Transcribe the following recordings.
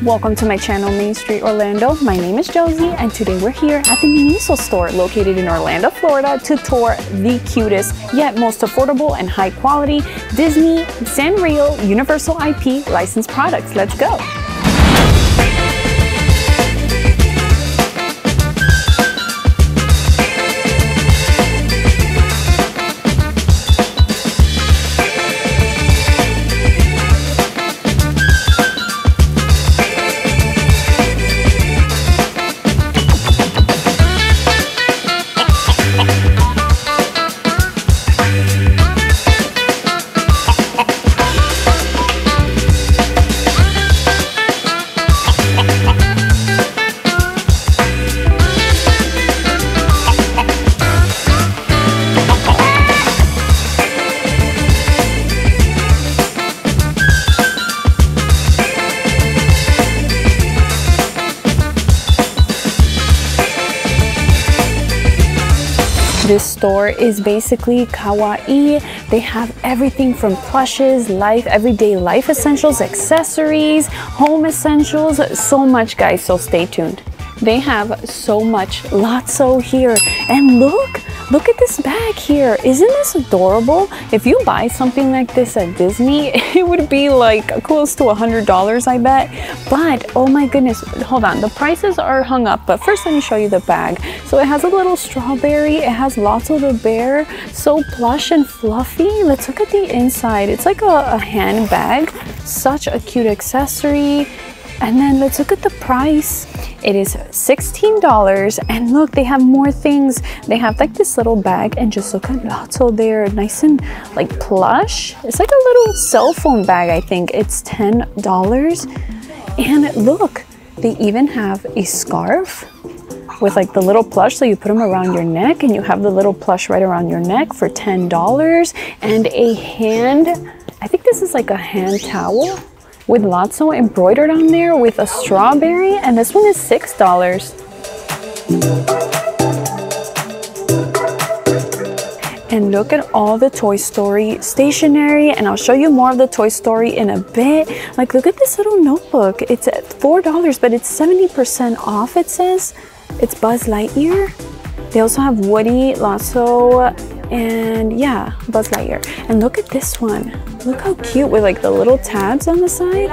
Welcome to my channel, Main Street Orlando. My name is Josie, and today we're here at the Miniso store located in Orlando, Florida to tour the cutest yet most affordable and high quality Disney Sanrio Universal IP licensed products. Let's go. This store is basically kawaii. They have everything from plushes, life, everyday life essentials, accessories, home essentials, so much guys, so stay tuned. They have so much Lotso here. And look, look at this bag here. Isn't this adorable? If you buy something like this at Disney, it would be like close to a $100, I bet. But, oh my goodness, hold on. The prices are hung up, but first let me show you the bag. So it has a little strawberry. It has Lotso the bear. So plush and fluffy. Let's look at the inside. It's like a, a handbag. Such a cute accessory. And then let's look at the price. It is $16 and look, they have more things. They have like this little bag and just look at Lotso there, nice and like plush. It's like a little cell phone bag, I think. It's $10. And look, they even have a scarf with like the little plush so you put them around your neck and you have the little plush right around your neck for $10 and a hand I think this is like a hand towel with Lotso embroidered on there with a strawberry and this one is six dollars. And look at all the Toy Story stationery and I'll show you more of the Toy Story in a bit. Like look at this little notebook. It's at four dollars but it's 70 percent off it says. It's Buzz Lightyear. They also have Woody, Lotso, and yeah, Buzz Lightyear. And look at this one. Look how cute with like the little tabs on the side.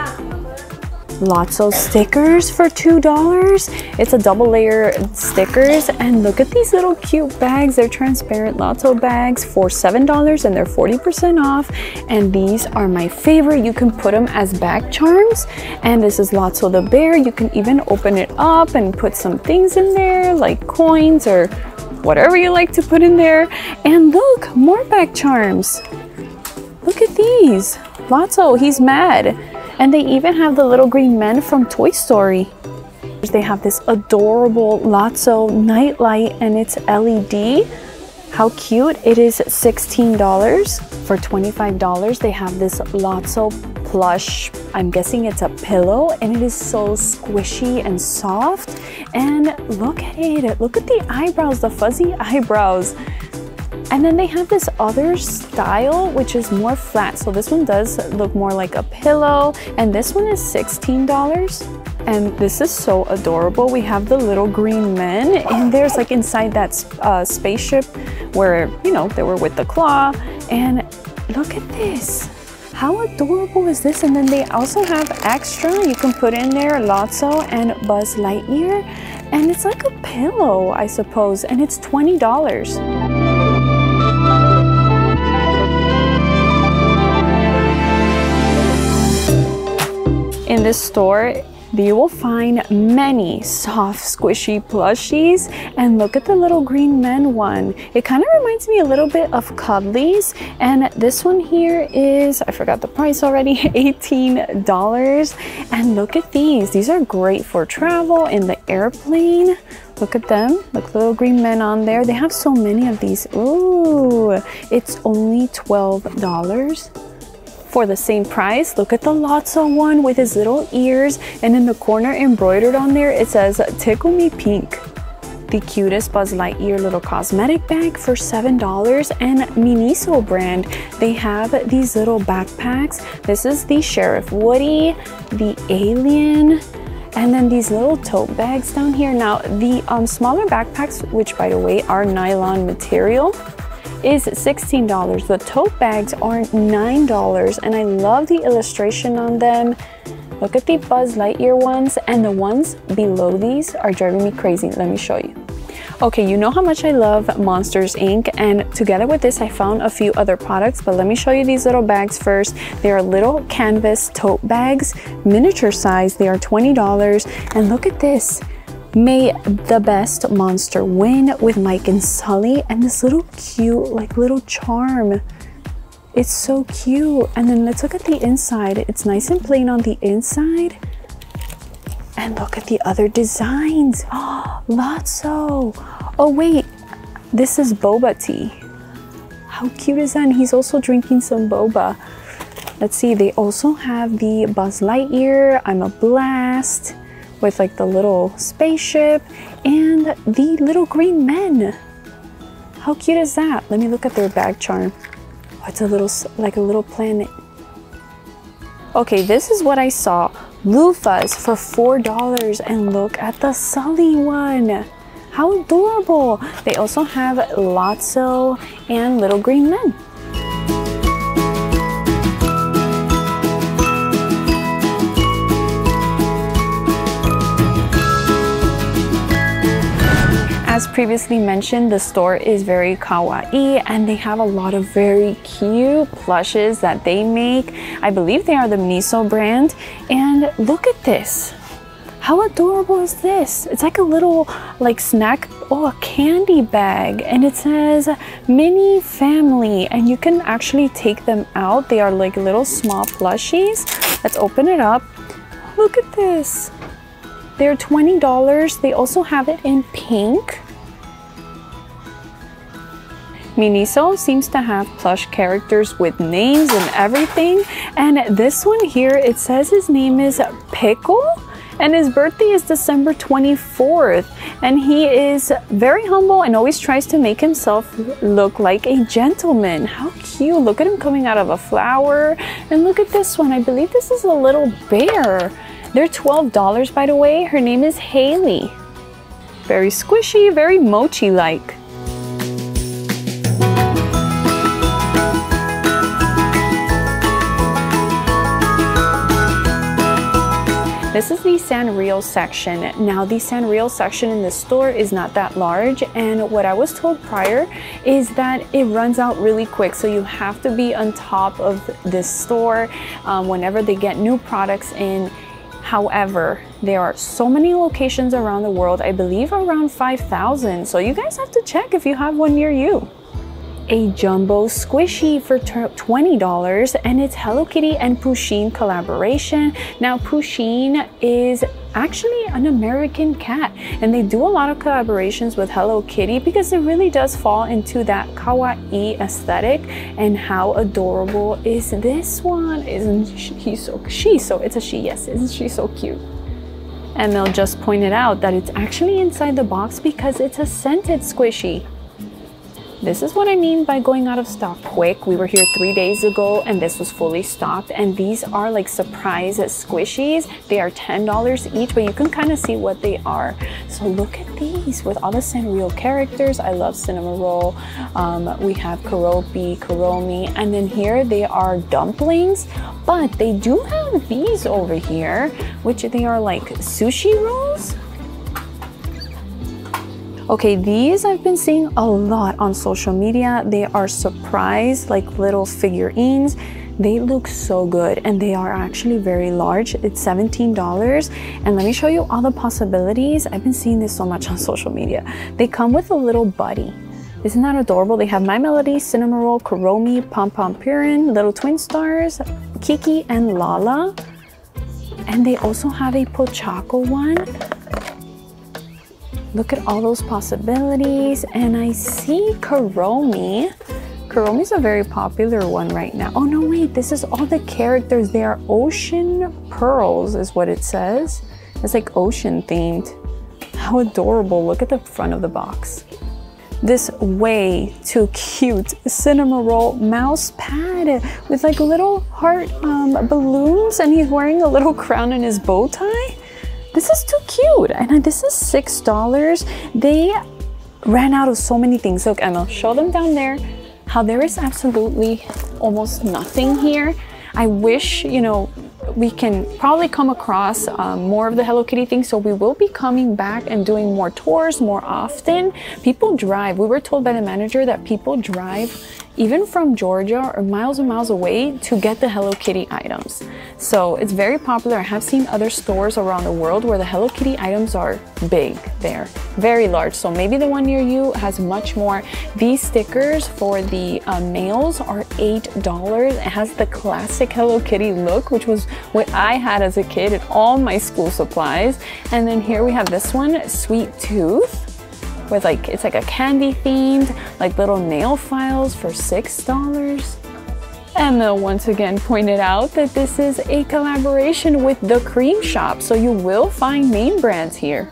Lotso stickers for $2. It's a double layer stickers. And look at these little cute bags. They're transparent Lotso bags for $7 and they're 40% off. And these are my favorite. You can put them as bag charms. And this is Lotso the bear. You can even open it up and put some things in there like coins or whatever you like to put in there. And look, more back charms. Look at these. Lotso, he's mad. And they even have the little green men from Toy Story. They have this adorable Lotso nightlight and it's LED. How cute. It is $16. For $25, they have this Lotso plush. I'm guessing it's a pillow and it is so squishy and soft. And look at it. Look at the eyebrows, the fuzzy eyebrows. And then they have this other style, which is more flat. So this one does look more like a pillow. And this one is $16. And this is so adorable. We have the little green men and there's like inside that uh, spaceship where, you know, they were with the claw. And look at this. How adorable is this? And then they also have extra. You can put in there Lotso and Buzz Lightyear. And it's like a pillow, I suppose. And it's $20. In this store, you will find many soft squishy plushies. And look at the little green men one. It kind of reminds me a little bit of cuddlies and this one here is i forgot the price already 18 dollars. And look at these. These are great for travel in the airplane. Look at them. Look, little green men on there. They have so many of these. Ooh, it's only $12 for the same price. Look at the Lotso one with his little ears and in the corner embroidered on there it says tickle me pink. the cutest Buzz Lightyear little cosmetic bag for $7 and Miniso brand. They have these little backpacks. This is the Sheriff Woody, the Alien, and then these little tote bags down here. Now the um, smaller backpacks, which by the way are nylon material, is $16. The tote bags are $9 and I love the illustration on them. Look at the Buzz Lightyear ones and the ones below these are driving me crazy. Let me show you. Okay, you know how much I love Monsters Inc. and together with this I found a few other products, but let me show you these little bags first. They are little canvas tote bags, miniature size. They are $20 and look at this. May the best monster win with Mike and Sully and this little cute like little charm. It's so cute. And then let's look at the inside. It's nice and plain on the inside. And look at the other designs. Oh, Lotso. Oh, wait. This is boba tea. How cute is that? And he's also drinking some boba. Let's see. They also have the Buzz Lightyear. I'm a blast with like the little spaceship and the little green men. How cute is that? Let me look at their bag charm. Oh, it's a little, like a little planet. Okay, this is what I saw. Loofahs for $4 and look at the Sully one. How adorable. They also have Lotso and Little Green Men. As previously mentioned, the store is very kawaii and they have a lot of very cute plushes that they make. I believe they are the Miniso brand. And look at this. How adorable is this? It's like a little like snack, oh, a candy bag. And it says mini family and you can actually take them out. They are like little small plushies. Let's open it up. Look at this. They're $20. They also have it in pink. Miniso seems to have plush characters with names and everything. And this one here, it says his name is Pickle and his birthday is December 24th. And he is very humble and always tries to make himself look like a gentleman. How cute. Look at him coming out of a flower. And look at this one. I believe this is a little bear. They're $12 by the way. Her name is Haley. Very squishy, very mochi-like. This is the Sanrio section. Now the Sanrio section in the store is not that large and what I was told prior is that it runs out really quick so you have to be on top of this store um, whenever they get new products in. However, there are so many locations around the world, I believe around 5,000. So you guys have to check if you have one near you a jumbo squishy for $20 and it's Hello Kitty and Pusheen collaboration. Now Pusheen is actually an American cat and they do a lot of collaborations with Hello Kitty because it really does fall into that kawaii aesthetic and how adorable is this one? Isn't he so, she so, it's a she, yes, isn't she so cute? And they'll just point it out that it's actually inside the box because it's a scented squishy. This is what I mean by going out of stock quick. We were here three days ago and this was fully stocked. And these are like surprise squishies. They are $10 each, but you can kind of see what they are. So look at these with all the Sanrio characters. I love Cinnamoroll. Um, we have Keroppi, Kuromi, and then here they are dumplings, but they do have these over here, which they are like sushi rolls. Okay, these I've been seeing a lot on social media. They are surprise, like little figurines. They look so good and they are actually very large. It's $17. And let me show you all the possibilities. I've been seeing this so much on social media. They come with a little buddy. Isn't that adorable? They have My Melody, Cinnamoroll, Kuromi, Pom Pom Purin, Little Twin Stars, Kiki, and Lala. And they also have a Pochacco one look at all those possibilities and I see Kuromi. is a very popular one right now. Oh no, wait, this is all the characters. They are ocean pearls is what it says. It's like ocean themed. how adorable. Look at the front of the box. This way too cute Cinnamoroll mouse pad with like little heart um, balloons and he's wearing a little crown in his bow tie. This is too cute. And uh, this is $6. They ran out of so many things. Look, Emma, show them down there how there is absolutely almost nothing here. I wish, you know, we can probably come across um, more of the Hello Kitty things. So we will be coming back and doing more tours more often. People drive. We were told by the manager that people drive even from Georgia or miles and miles away to get the Hello Kitty items. So it's very popular. I have seen other stores around the world where the Hello Kitty items are big there, very large. So maybe the one near you has much more. These stickers for the uh, males are $8. It has the classic Hello Kitty look, which was what I had as a kid in all my school supplies. And then here we have this one, Sweet Tooth with like, it's like a candy themed, like little nail files for $6. Emma once again pointed out that this is a collaboration with The Cream Shop, so you will find name brands here.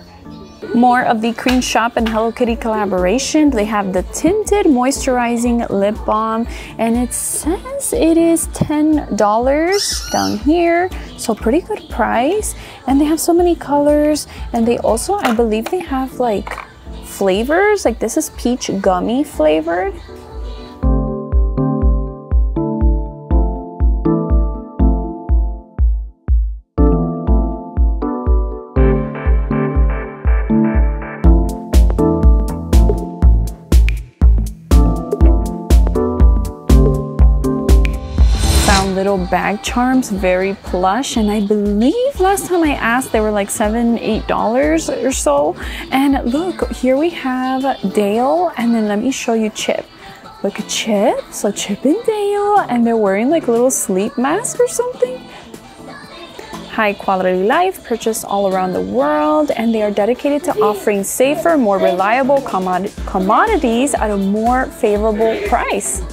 More of the Cream Shop and Hello Kitty collaboration. They have the tinted moisturizing lip balm and it says it is $10 down here. So pretty good price. And they have so many colors and they also, I believe they have like flavors. Like this is peach gummy flavored. Bag charms, very plush. And I believe last time I asked, they were like seven, eight dollars or so. And look, here we have Dale, and then let me show you Chip. Look at Chip, so Chip and Dale, and they're wearing like little sleep mask or something high quality life purchased all around the world and they are dedicated to offering safer more reliable commod commodities at a more favorable price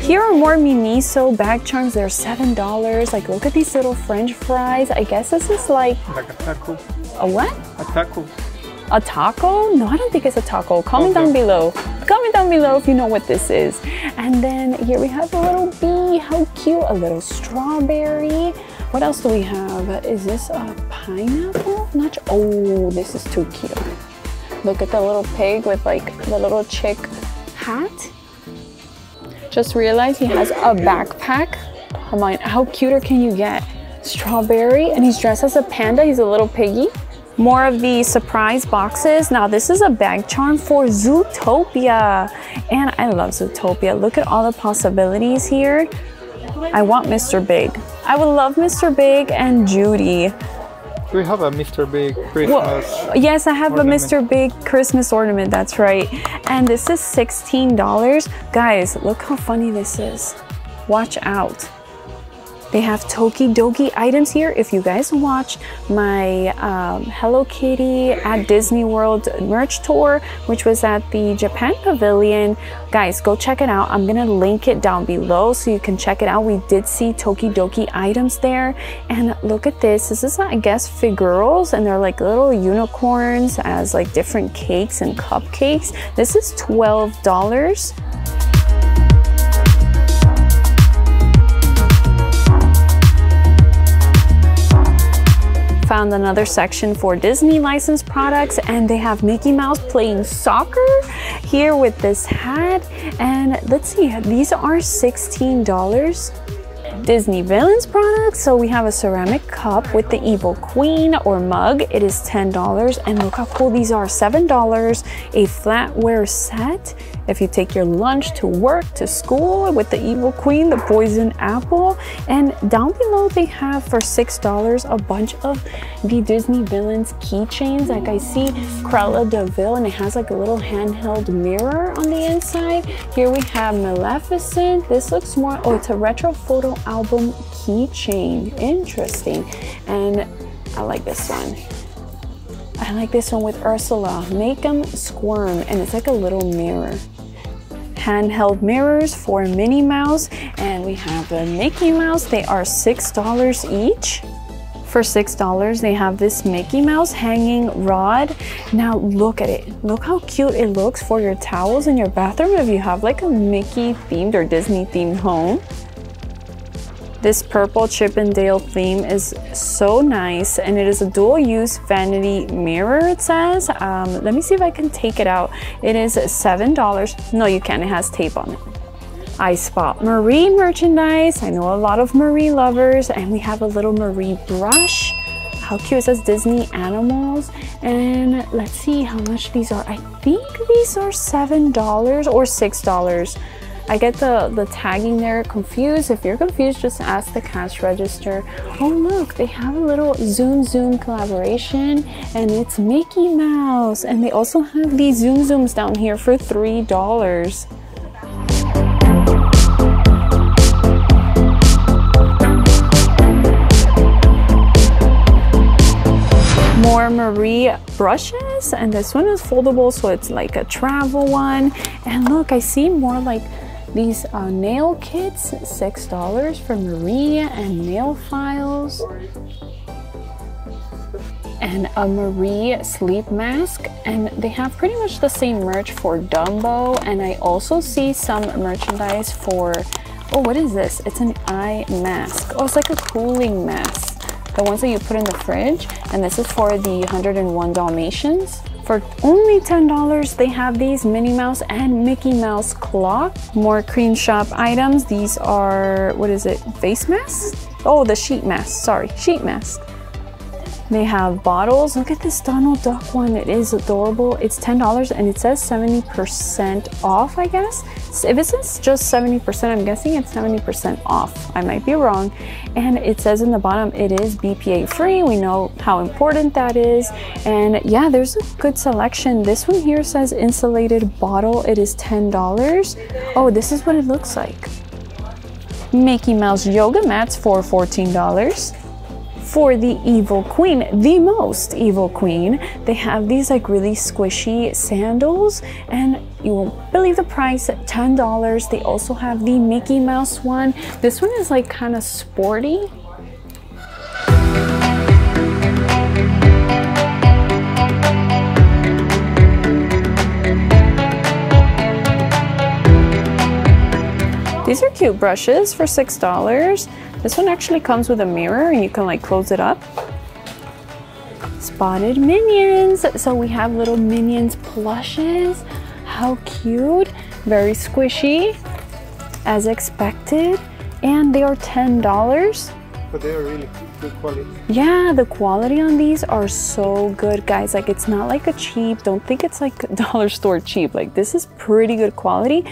here are more Miniso bag charms. They're $7. Like, look at these little french fries. I guess this is like... Like a taco. A what? A taco. A taco? No, I don't think it's a taco. Comment okay. down below. Comment down below if you know what this is. And then here we have a little bee. How cute. A little strawberry. What else do we have? Is this a pineapple? Not Oh, this is too cute. Look at the little pig with like the little chick hat. Just realized he has a backpack. Come on, how cuter can you get? Strawberry, and he's dressed as a panda. He's a little piggy. More of the surprise boxes. Now this is a bag charm for Zootopia. And I love Zootopia. Look at all the possibilities here. I want Mr. Big. I would love Mr. Big and Judy. We have a Mr. Big Christmas. Well, yes, I have ornament. a Mr. Big Christmas ornament. That's right. And this is $16. Guys, look how funny this is. Watch out. They have Tokidoki items here. If you guys watched my um, Hello Kitty at Disney World merch tour, which was at the Japan Pavilion, guys, go check it out. I'm gonna link it down below so you can check it out. We did see Tokidoki items there. And look at this. This is, I guess, figurals, and they're like little unicorns as like different cakes and cupcakes. This is $12. Found another section for Disney licensed products and they have Mickey Mouse playing soccer here with this hat. And let's see, these are $16. Disney Villains products. So we have a ceramic cup with the evil queen or mug. It is $10 and look how cool these are, $7. A flatware set if you take your lunch to work, to school with the evil queen, the poison apple. And down below they have for $6 a bunch of the Disney villains keychains. Like I see Cruella de and it has like a little handheld mirror on the inside. Here we have Maleficent. This looks more, oh, it's a retro photo album keychain. Interesting. And I like this one. I like this one with Ursula. Make them squirm and it's like a little mirror handheld mirrors for Minnie Mouse and we have the Mickey Mouse. They are $6 each. For For $6, they have this Mickey Mouse hanging rod. Now look at it. Look how cute it looks for your towels in your bathroom if you have like a Mickey themed or Disney themed home. This purple Chip 'n Dale theme is so nice and it is a dual use vanity mirror it says. Um, let me see if I can take it out. It is $7. No you can't, it has tape on it. I spot Marie merchandise. I know a lot of Marie lovers and we have a little Marie brush. How cute, it says Disney animals. And let's see how much these are. I think these are $7 or $6. I get the, the tagging there confused. If you're confused, just ask the cash register. Oh look, they have a little Tsum Tsum collaboration and it's Mickey Mouse. And they also have these Tsum Tsums down here for $3. more Marie brushes and this one is foldable so it's like a travel one and look I see more like these uh, nail kits, $6 for Maria and nail files. And a Marie sleep mask. And they have pretty much the same merch for Dumbo. And I also see some merchandise for, oh, what is this? It's an eye mask. Oh, it's like a cooling mask. The ones that you put in the fridge. And this is for the 101 Dalmatians. For only $10, they have these Minnie Mouse and Mickey Mouse clock. More Cream Shop items. These are, what is it, face masks? Oh, the sheet mask, sorry, sheet mask. They have bottles. Look at this Donald Duck one. It is adorable. It's $10 and it says 70% off, I guess. If it says just 70%, I'm guessing it's 70% off. I might be wrong. And it says in the bottom, it is BPA free. We know how important that is. And yeah, there's a good selection. This one here says insulated bottle. It is $10. Oh, this is what it looks like. Mickey Mouse yoga mats for $14 for the evil queen, the most evil queen. They have these like really squishy sandals and you won't believe the price, $10. They also have the Mickey Mouse one. This one is like kind of sporty. These are cute brushes for $6. This one actually comes with a mirror and you can like close it up. Spotted Minions. So we have little Minions plushes. How cute. Very squishy as expected. And they are $10. But they are really good quality. Yeah, the quality on these are so good, guys. Like, it's not like a cheap, don't think it's like dollar store cheap. Like, this is pretty good quality.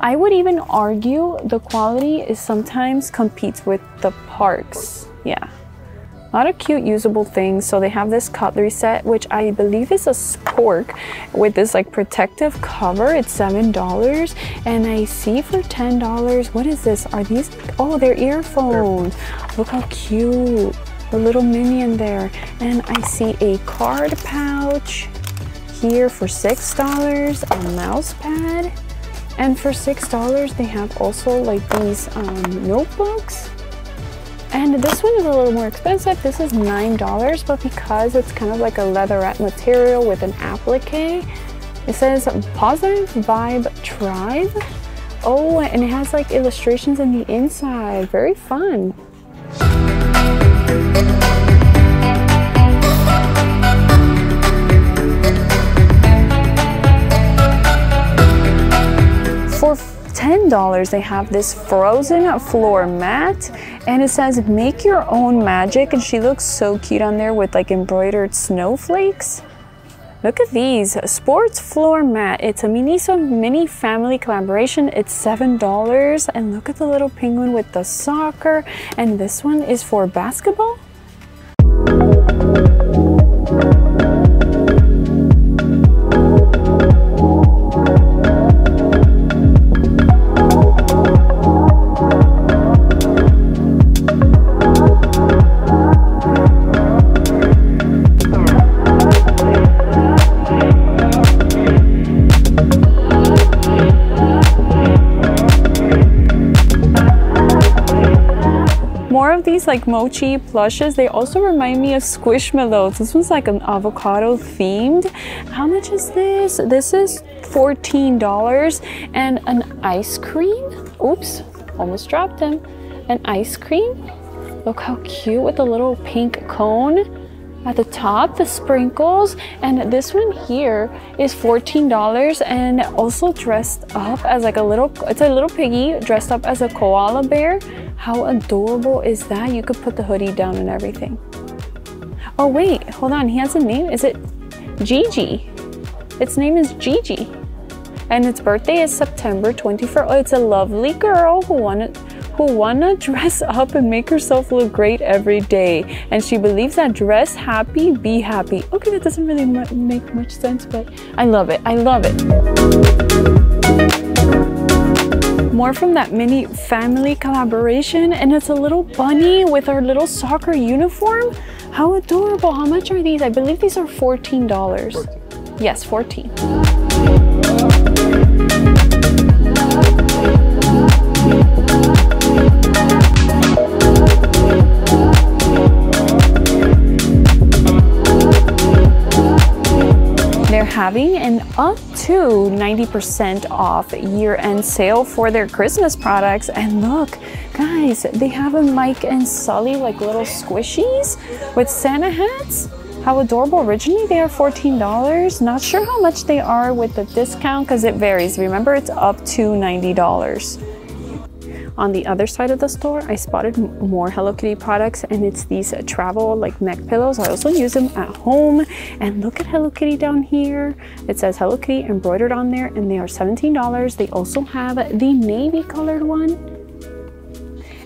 I would even argue the quality is sometimes competes with the parks. Yeah. A lot of cute usable things. So they have this cutlery set, which I believe is a spork with this like protective cover. It's $7. And I see for $10, what is this? Are these, oh, they're earphones. Look how cute. The little minion there. And I see a card pouch here for $6, a mouse pad. And for $6, they have also like these um, notebooks and this one is a little more expensive. This is $9, but because it's kind of like a leatherette material with an applique, it says Positive Vibe Tribe. Oh, and it has like illustrations in the inside. Very fun. $10 they have this frozen floor mat and it says make your own magic and she looks so cute on there with like embroidered snowflakes. Look at these sports floor mat. It's a miniso mini family collaboration. It's seven dollars and look at the little penguin with the soccer and this one is for basketball like mochi plushes. They also remind me of Squishmallows. This one's like an avocado themed. How much is this? This is $14 and an ice cream. Oops, almost dropped him. An ice cream. Look how cute with a little pink cone at the top the sprinkles and this one here is $14 and also dressed up as like a little it's a little piggy dressed up as a koala bear how adorable is that you could put the hoodie down and everything oh wait hold on he has a name is it Gigi its name is Gigi and its birthday is September 24th oh it's a lovely girl who wanted who wanna dress up and make herself look great every day. And she believes that dress happy, be happy. Okay, that doesn't really make much sense, but I love it. I love it. More from that mini family collaboration, and it's a little bunny with our little soccer uniform. How adorable. How much are these? I believe these are $14. 14. Yes, 14. Having an up to 90% off year-end sale for their Christmas products. And look, guys, they have a Mike and Sully like little squishies with Santa hats. How adorable. Originally, they are $14. Not sure how much they are with the discount because it varies. Remember, it's up to $90. On the other side of the store, I spotted more Hello Kitty products and it's these uh, travel like neck pillows. I also use them at home and look at Hello Kitty down here. It says Hello Kitty embroidered on there and they are $17. They also have the navy colored one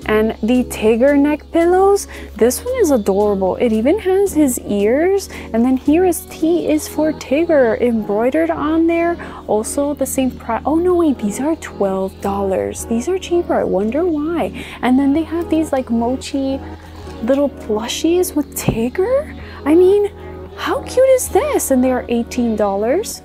and the tiger neck pillows, this one is adorable. It even has his ears. And then here is T is for tiger embroidered on there. Also the same price. Oh no, wait, these are $12. These are cheaper. I wonder why. And then they have these like mochi little plushies with tiger I mean, how cute is this? And they are $18.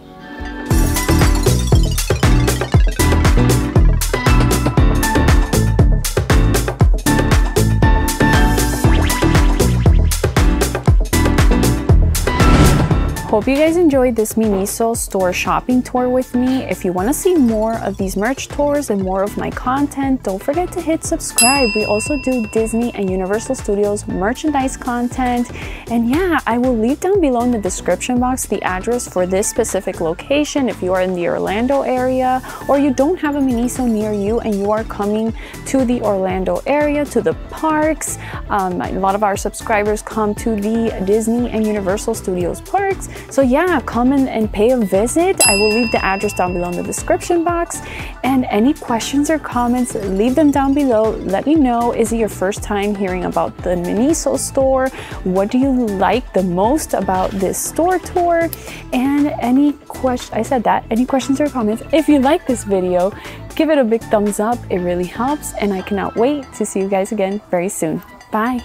Hope you guys enjoyed this Miniso store shopping tour with me. If you want to see more of these merch tours and more of my content, don't forget to hit subscribe. We also do Disney and Universal Studios merchandise content. And yeah, I will leave down below in the description box the address for this specific location if you are in the Orlando area or you don't have a Miniso near you and you are coming to the Orlando area, to the parks. Um, a lot of our subscribers come to the Disney and Universal Studios parks. So yeah, come in and pay a visit. I will leave the address down below in the description box. And any questions or comments, leave them down below. Let me know, is it your first time hearing about the Miniso store? What do you like the most about this store tour? And any question, I said that, any questions or comments? If you like this video, give it a big thumbs up. It really helps. And I cannot wait to see you guys again very soon. Bye.